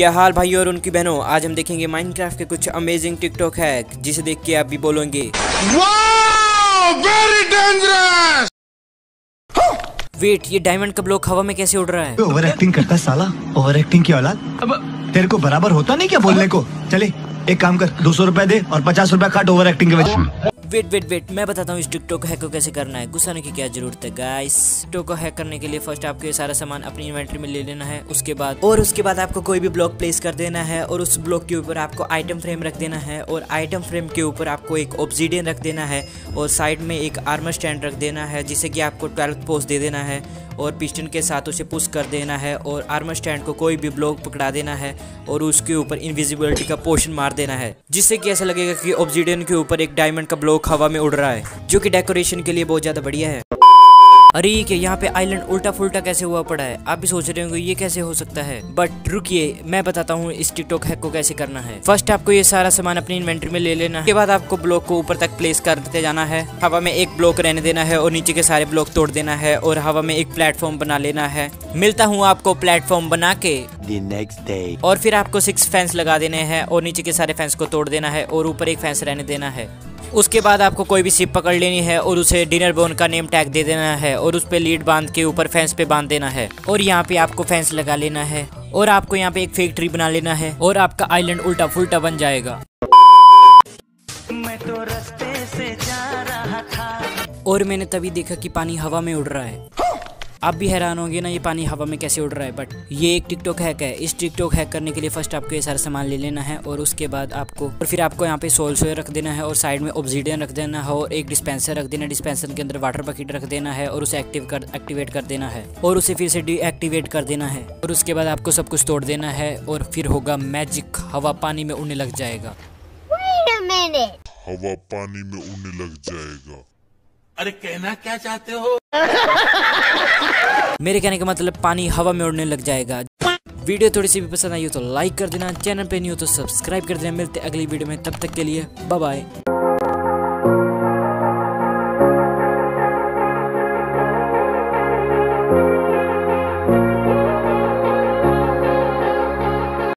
क्या हाल भाई और उनकी बहनों? आज हम देखेंगे माइनक्राफ्ट के कुछ अमेजिंग टिकटॉक है जिसे देख के आप भी बोलोगे। वेरी डेंजरस वेट ये डायमंड का ब्लॉक हवा में कैसे उड़ रहा है? ओवर एक्टिंग करता है साला ओवर एक्टिंग की औलाद। अब तेरे को बराबर होता नहीं क्या बोलने को? चले एक काम कर दो सौ रुपए दे और पचास रुपए काट ओवर एक्टिंग के वजह वेट वेट वेट मैं बताता हूँ इस टिकटॉक हैक को कैसे करना है। घुसाने की क्या ज़रूरत है गाइस टिकटॉक को हैक करने के लिए फ़र्स्ट आपको ये सारा सामान अपनी इन्वेंट्री में ले लेना है। उसके बाद और उसके बाद आपको कोई भी ब्लॉक प्लेस कर देना है और उस ब्लॉक के ऊपर आपको आइटम फ्रेम रख देना है और आइटम फ्रेम के ऊपर आपको एक ऑब्जीडियन रख देना है और साइड में एक आर्मर स्टैंड रख देना है जिससे कि आपको ट्वेल्थ पोस्ट दे देना है। और पिस्टन के साथ उसे पुश कर देना है और आर्मर स्टैंड को कोई भी ब्लॉक पकड़ा देना है और उसके ऊपर इनविजिबिलिटी का पोशन मार देना है, जिससे कि ऐसा लगेगा कि ऑब्जिडियन के ऊपर एक डायमंड का ब्लॉक हवा में उड़ रहा है, जो कि डेकोरेशन के लिए बहुत ज़्यादा बढ़िया है। अरे ये क्या यहाँ पे आइलैंड उल्टा फुलटा कैसे हुआ पड़ा है? आप भी सोच रहे होंगे ये कैसे हो सकता है? बट रुकिए मैं बताता हूँ इस टिकटॉक हैक को कैसे करना है। फ़र्स्ट आपको ये सारा सामान अपनी इन्वेंट्री में ले लेना है। उसके बाद आपको ब्लॉक को ऊपर तक प्लेस करते जाना है। हवा में एक ब्लॉक रहने देना है और नीचे के सारे ब्लॉक तोड़ देना है और हवा में एक प्लेटफॉर्म बना लेना है। मिलता हूँ आपको प्लेटफॉर्म बना के। नेक्स्ट डे और फिर आपको सिक्स फैंस लगा देने हैं और नीचे के सारे फैंस को तोड़ देना है और ऊपर एक फैंस रहने देना है। उसके बाद आपको कोई भी सिप पकड़ लेनी है और उसे डिनर बोन का नेम टैग दे देना है और उस पर लीड बाँध के ऊपर फेंस पे बाँध देना है। और यहाँ पे आपको फेंस लगा लेना है। और आपको यहाँ पे एक फेक ट्री बना लेना है और आपका आइलैंड उल्टा फुलटा बन जाएगा। मैं तो रस्ते से जा रहा था और मैंने तभी देखा कि पानी हवा में उड़ रहा है। आप भी हैरान होंगे ना ये पानी हवा में कैसे उड़ रहा है बट ये एक टिकटॉक हैक है। इस टिकटॉक हैक करने के लिए फ़र्स्ट आपको ये सारा सामान ले लेना है और उसके बाद आपको और फिर आपको यहाँ पे सोल सोए रख देना है और साइड में ऑब्जीडियन रख देना है और एक डिस्पेंसर रख देना डिस्पेंसर के अंदर वाटर बकेट रख देना है और उसे एक्टिव कर एक्टिवेट कर देना है और उसे फिर से डीएक्टिवेट कर देना है और उसके बाद आपको सब कुछ तोड़ देना है और फिर होगा मैजिक हवा पानी में उड़ने लग जाएगा। हवा पानी में उड़ने लग जाएगा। अरे कहना क्या चाहते हो? मेरे कहने का मतलब पानी हवा में उड़ने लग जाएगा। वीडियो थोड़ी सी भी पसंद आई हो तो लाइक कर देना, चैनल पे नहीं हो तो सब्सक्राइब कर देना। मिलते अगली वीडियो में, तब तक के लिए बाय